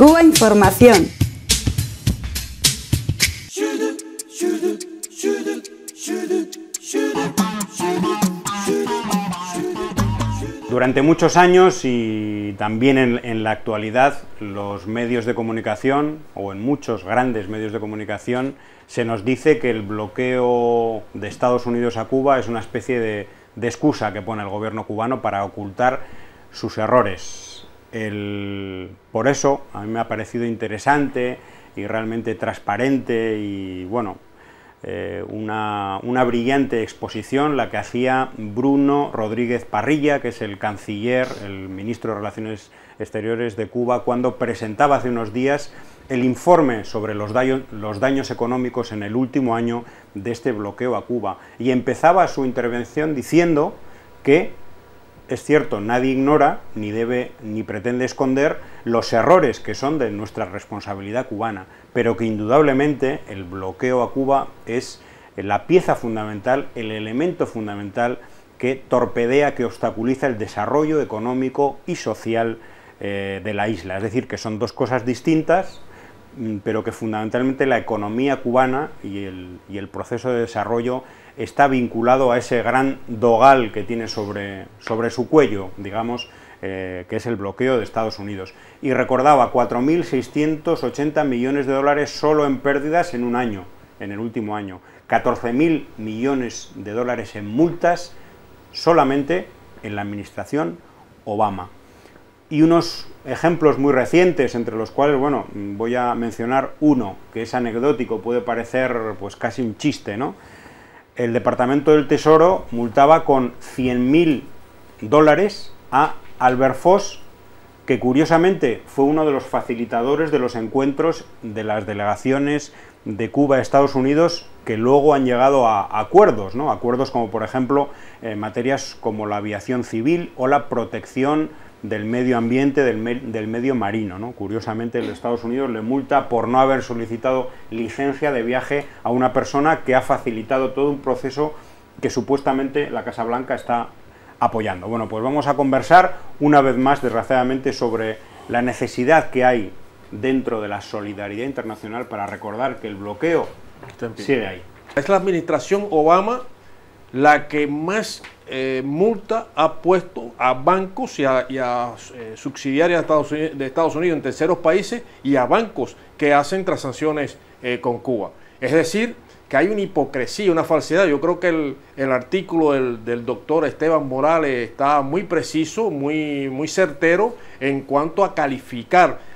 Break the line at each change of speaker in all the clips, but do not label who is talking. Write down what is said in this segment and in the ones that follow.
Cuba Información.
Durante muchos años y también en, la actualidad, los medios de comunicación, o en muchos grandes medios de comunicación, se nos dice que el bloqueo de Estados Unidos a Cuba es una especie de, excusa que pone el gobierno cubano para ocultar sus errores. Por eso a mí me ha parecido interesante y realmente transparente y bueno, eh, una, brillante exposición, la que hacía Bruno Rodríguez Parrilla, que es el canciller, el ministro de Relaciones Exteriores de Cuba, cuando presentaba hace unos días el informe sobre los, los daños económicos en el último año de este bloqueo a Cuba. Y empezaba su intervención diciendo que es cierto, nadie ignora, ni debe, ni pretende esconder los errores que son de nuestra responsabilidad cubana, pero que indudablemente el bloqueo a Cuba es la pieza fundamental, el elemento fundamental que torpedea, que obstaculiza el desarrollo económico y social eh, de la isla. Es decir, que son dos cosas distintas, mm, pero que fundamentalmente la economía cubana y el, y el proceso de desarrollo está vinculado a ese gran dogal que tiene sobre, sobre su cuello, digamos, eh, que es el bloqueo de Estados Unidos. Y recordaba 4.680 millones de dólares solo en pérdidas en un año, en el último año. 14.000 millones de dólares en multas solamente en la administración Obama. Y unos ejemplos muy recientes, entre los cuales, bueno, voy a mencionar uno, que es anecdótico, puede parecer pues casi un chiste, ¿no? El Departamento del Tesoro multaba con 100.000 dólares a Albert Foss, que curiosamente fue uno de los facilitadores de los encuentros de las delegaciones de Cuba a Estados Unidos que luego han llegado a acuerdos, ¿no? Acuerdos como por ejemplo en materias como la aviación civil o la protección del medio ambiente, del, medio marino. ¿no? Curiosamente, los Estados Unidos le multa por no haber solicitado licencia de viaje a una persona que ha facilitado todo un proceso que supuestamente la Casa Blanca está apoyando. Bueno, pues vamos a conversar una vez más, desgraciadamente, sobre la necesidad que hay dentro de la solidaridad internacional para recordar que el bloqueo sigue ahí.
Es la administración Obama la que más eh, multa ha puesto a bancos y a, eh, subsidiarias de Estados, Unidos, en terceros países y a bancos que hacen transacciones eh, con Cuba. Es decir, que hay una hipocresía, una falsedad. Yo creo que el, artículo del, doctor Esteban Morales está muy preciso, muy, muy certero en cuanto a calificar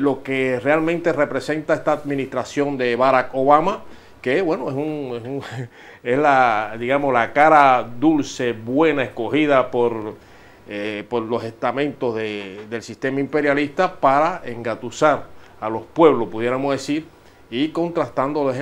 lo que realmente representa esta administración de Barack Obama que bueno, es, un, es, la, digamos, la cara dulce, buena, escogida por, eh, por los estamentos del sistema imperialista para engatusar a los pueblos, pudiéramos decir, y contrastando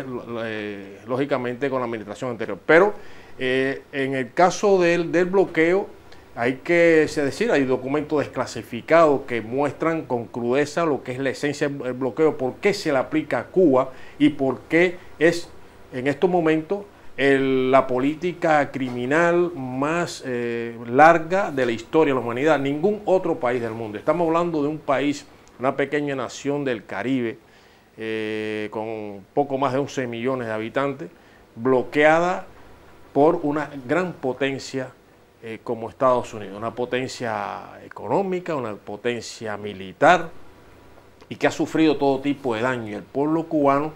eh, lógicamente con la administración anterior. Pero eh, en el caso del, del bloqueo, hay que decir, hay documentos desclasificados que muestran con crudeza lo que es la esencia del bloqueo, por qué se le aplica a Cuba y por qué es en estos momentos la política criminal más eh, larga de la historia de la humanidad. Ningún otro país del mundo. Estamos hablando de un país, una pequeña nación del Caribe, eh, con poco más de 11 millones de habitantes, bloqueada por una gran potencia eh, como Estados Unidos, una potencia económica, una potencia militar y que ha sufrido todo tipo de daño. Y el pueblo cubano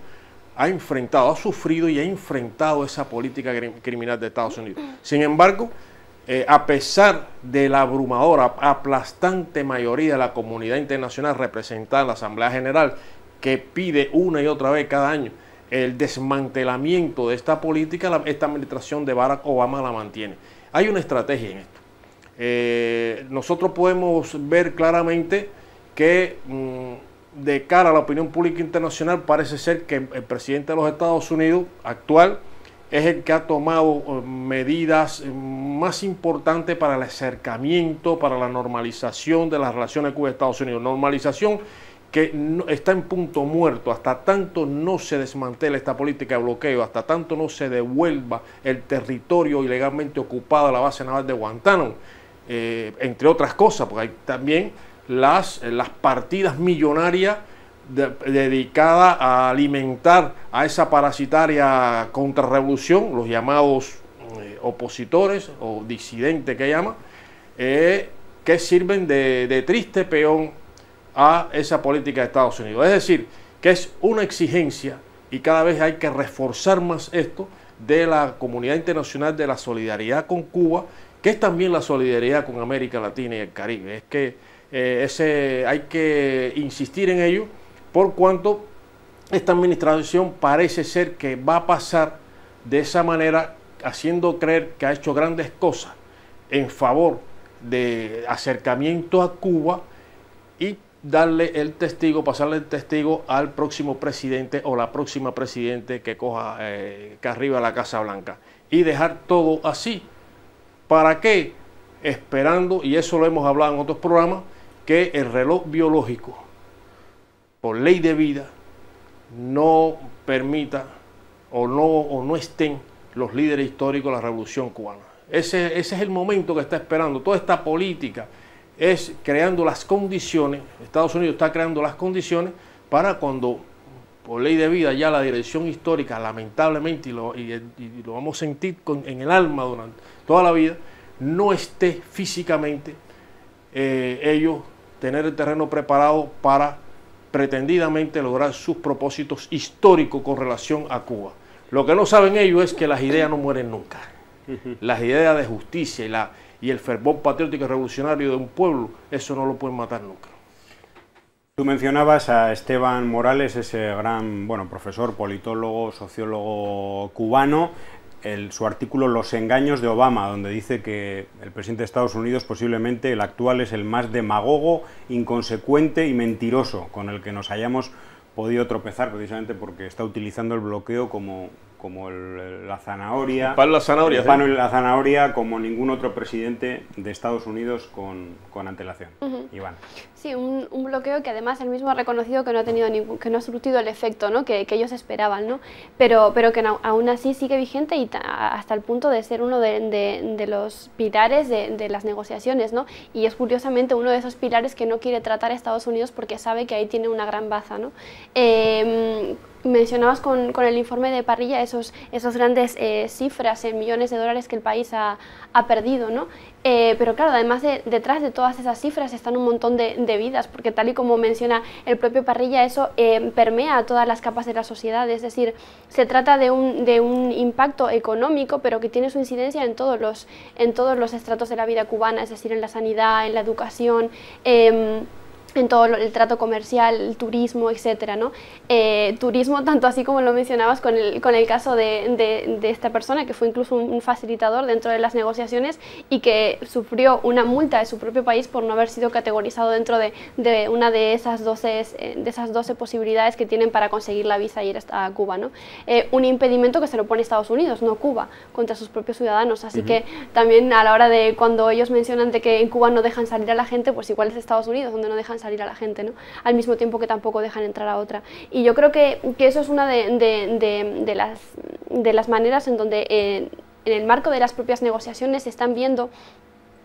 ha enfrentado, ha sufrido y ha enfrentado esa política criminal de Estados Unidos. Sin embargo, eh, a pesar de la abrumadora, aplastante mayoría de la comunidad internacional representada en la Asamblea General, que pide una y otra vez cada año el desmantelamiento de esta política, esta administración de Barack Obama la mantiene. Hay una estrategia en esto. Eh, nosotros podemos ver claramente que mm, de cara a la opinión pública internacional parece ser que el presidente de los Estados Unidos actual es el que ha tomado eh, medidas eh, más importantes para el acercamiento, para la normalización de las relaciones con Estados Unidos. Normalización que está en punto muerto, hasta tanto no se desmantele esta política de bloqueo, hasta tanto no se devuelva el territorio ilegalmente ocupado a la base naval de Guantánamo, eh, entre otras cosas, porque hay también las, las partidas millonarias dedicada a alimentar a esa parasitaria contrarrevolución, los llamados eh, opositores o disidentes que llama, eh, que sirven de triste peón a esa política de Estados Unidos. Es decir, que es una exigencia y cada vez hay que reforzar más esto de la comunidad internacional de la solidaridad con Cuba, que es también la solidaridad con América Latina y el Caribe. Es que eh, ese, hay que insistir en ello por cuanto esta administración parece ser que va a pasar de esa manera haciendo creer que ha hecho grandes cosas en favor de acercamiento a Cuba y darle el testigo, pasarle el testigo al próximo presidente o la próxima presidente que coja eh, que arriba la Casa Blanca y dejar todo así. ¿Para qué? Esperando, y eso lo hemos hablado en otros programas, que el reloj biológico, por ley de vida, no permita o no, o no estén los líderes históricos de la revolución cubana. Ese, ese es el momento que está esperando. Toda esta política es creando las condiciones, Estados Unidos está creando las condiciones para cuando por ley de vida ya la dirección histórica, lamentablemente, y lo, lo vamos a sentir en el alma durante toda la vida, no esté físicamente eh, ellos tener el terreno preparado para pretendidamente lograr sus propósitos históricos con relación a Cuba. Lo que no saben ellos es que las ideas no mueren nunca. Las ideas de justicia y, la, y el fervor patriótico y revolucionario de un pueblo, eso no lo pueden matar nunca.
Tú mencionabas a Esteban Morales, ese gran bueno, profesor, politólogo, sociólogo cubano, su artículo Los engaños de Obama, donde dice que el presidente de Estados Unidos posiblemente el actual es el más demagogo, inconsecuente y mentiroso con el que nos hayamos podido tropezar precisamente porque está utilizando el bloqueo como, como la zanahoria.
El la zanahoria.
El pan y la zanahoria como ningún otro presidente de Estados Unidos con, con antelación. Iván.
Sí, un, bloqueo que además él mismo ha reconocido que no ha tenido ningún, que no ha surtido el efecto ¿no? que, que, ellos esperaban, ¿no? pero, pero que aún así sigue vigente y hasta el punto de ser uno de, de, los pilares de, de, las negociaciones. ¿no? Y es curiosamente uno de esos pilares que no quiere tratar a Estados Unidos porque sabe que ahí tiene una gran baza. ¿no? Eh, mencionabas con, con, el informe de Parrilla esos, esos grandes eh, cifras en millones de dólares que el país ha, ha perdido, ¿no? Eh, pero claro, además de, detrás de todas esas cifras están un montón de, de, vidas, porque tal y como menciona el propio Parrilla, eso eh, permea a todas las capas de la sociedad, es decir, se trata de un, de un impacto económico, pero que tiene su incidencia en todos los, en todos los estratos de la vida cubana, es decir, en la sanidad, en la educación. En todo el trato comercial, el turismo, etcétera, ¿no? Eh, turismo, tanto así como lo mencionabas con el, con el caso de, de, esta persona, que fue incluso un, facilitador dentro de las negociaciones y que sufrió una multa de su propio país por no haber sido categorizado dentro de, de una de esas, 12, eh, de esas 12 posibilidades que tienen para conseguir la visa y ir a Cuba, ¿no? Eh, un impedimento que se lo pone Estados Unidos, no Cuba, contra sus propios ciudadanos. Así que también a la hora de cuando ellos mencionan de que en Cuba no dejan salir a la gente, pues igual es Estados Unidos, donde no dejan salir a la gente, ¿no? al mismo tiempo que tampoco dejan entrar a otra. Y yo creo que, que eso es una de, de, las, de las maneras en donde eh, en el marco de las propias negociaciones se están viendo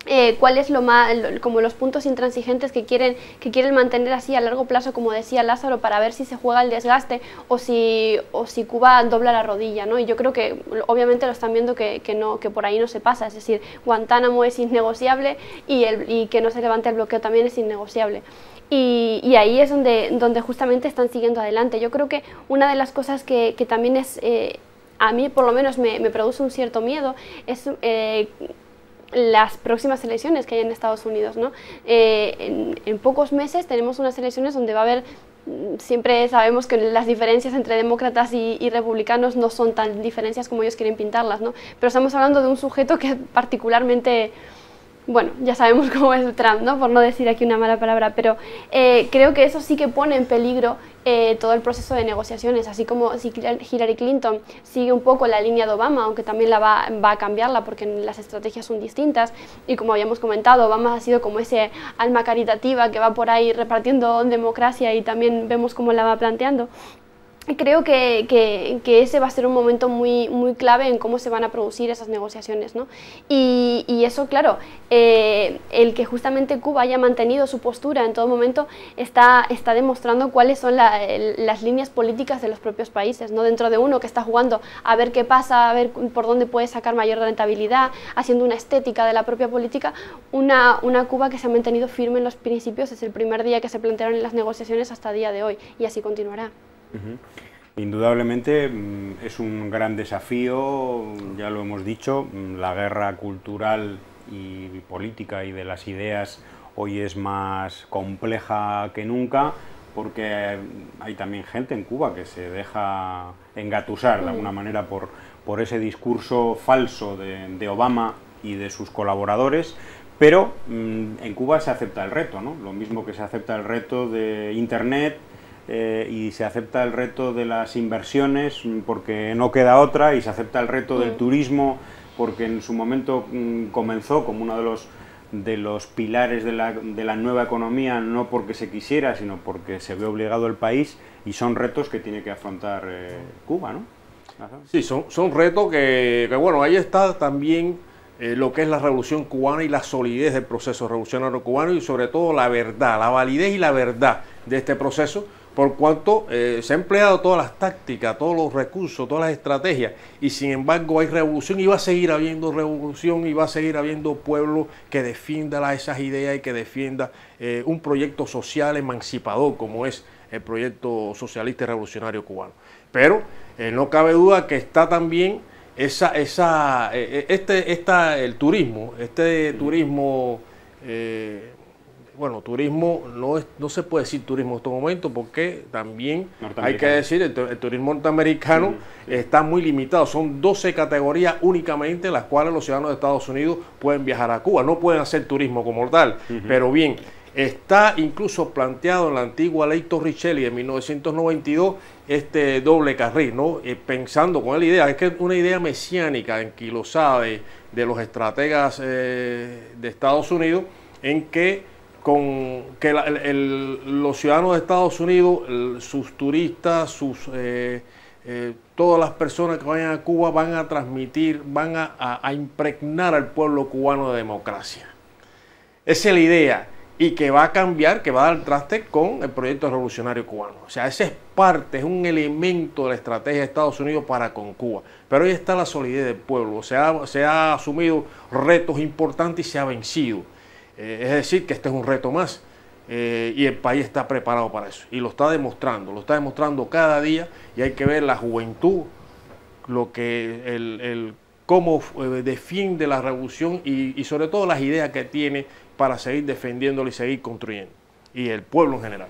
eh, cuál es lo más, como los puntos intransigentes que quieren, que quieren mantener así a largo plazo, como decía Lázaro, para ver si se juega el desgaste o si, o si Cuba dobla la rodilla, ¿no? Y yo creo que obviamente lo están viendo que, que, no, que por ahí no se pasa, es decir, Guantánamo es innegociable y, el, y que no se levante el bloqueo también es innegociable. Y, y, ahí es donde, donde justamente están siguiendo adelante. Yo creo que una de las cosas que, que también es, eh, a mí por lo menos me, me, produce un cierto miedo, es eh, las próximas elecciones que hay en Estados Unidos. ¿no? Eh, en, pocos meses tenemos unas elecciones donde va a haber, mm, siempre sabemos que las diferencias entre demócratas y, republicanos no son tan diferencias como ellos quieren pintarlas, ¿no? pero estamos hablando de un sujeto que particularmente bueno, ya sabemos cómo es Trump, ¿no? por no decir aquí una mala palabra, pero eh, creo que eso sí que pone en peligro eh, todo el proceso de negociaciones, así como si Hillary Clinton sigue un poco la línea de Obama, aunque también la va, va, a cambiarla porque las estrategias son distintas, y como habíamos comentado, Obama ha sido como ese alma caritativa que va por ahí repartiendo democracia y también vemos cómo la va planteando. Creo que, ese va a ser un momento muy, muy clave en cómo se van a producir esas negociaciones. ¿no? Y, y, eso, claro, eh, el que justamente Cuba haya mantenido su postura en todo momento está, demostrando cuáles son las líneas políticas de los propios países. ¿no? Dentro de uno que está jugando a ver qué pasa, a ver por dónde puede sacar mayor rentabilidad, haciendo una estética de la propia política, una, una Cuba que se ha mantenido firme en los principios desde el primer día que se plantearon en las negociaciones hasta el día de hoy, y así continuará.
Indudablemente mm, es un gran desafío, ya lo hemos dicho, mm, la guerra cultural y política y de las ideas hoy es más compleja que nunca porque hay también gente en Cuba que se deja engatusar de alguna manera por, por ese discurso falso de, Obama y de sus colaboradores, pero mm, en Cuba se acepta el reto, ¿no? lo mismo que se acepta el reto de Internet, eh, y se acepta el reto de las inversiones porque no queda otra y se acepta el reto del turismo porque en su momento mm, comenzó como uno de los de los pilares de la, de la, nueva economía, no porque se quisiera, sino porque se ve obligado el país y son retos que tiene que afrontar eh, Cuba, ¿no?
Sí, son, son retos que, que, bueno, ahí está también eh, lo que es la revolución cubana y la solidez del proceso revolucionario cubano y sobre todo la verdad, la validez y la verdad de este proceso, por cuanto eh, se han empleado todas las tácticas, todos los recursos, todas las estrategias, y sin embargo hay revolución y va a seguir habiendo revolución y va a seguir habiendo pueblo que defienda esas ideas y que defienda eh, un proyecto social emancipador como es el proyecto socialista y revolucionario cubano. Pero eh, no cabe duda que está también esa, esa, este, esta, el turismo, este turismo bueno, turismo no, es, no se puede decir turismo en estos momentos porque también hay que decir, el, turismo norteamericano está muy limitado. Son 12 categorías únicamente en las cuales los ciudadanos de Estados Unidos pueden viajar a Cuba. No pueden hacer turismo como tal, pero bien, está incluso planteado en la antigua ley Torricelli de 1992 este doble carril, ¿no? Eh, pensando con la idea, es que es una idea mesiánica, enquilosada de, de los estrategas eh, de Estados Unidos, en que con que los ciudadanos de Estados Unidos, sus turistas, sus eh, eh, todas las personas que vayan a Cuba van a transmitir, van a, impregnar al pueblo cubano de democracia. Esa es la idea y que va a cambiar, que va a dar traste con el proyecto revolucionario cubano. O sea, ese es parte, es un elemento de la estrategia de Estados Unidos para con Cuba. Pero ahí está la solidez del pueblo. Se ha, se ha asumido retos importantes y se ha vencido. Eh, es decir, que este es un reto más eh, y el país está preparado para eso. Y lo está demostrando, lo está demostrando cada día y hay que ver la juventud, lo que el, cómo eh, defiende la revolución y, y, sobre todo las ideas que tiene para seguir defendiéndola y seguir construyendo. Y el pueblo en general.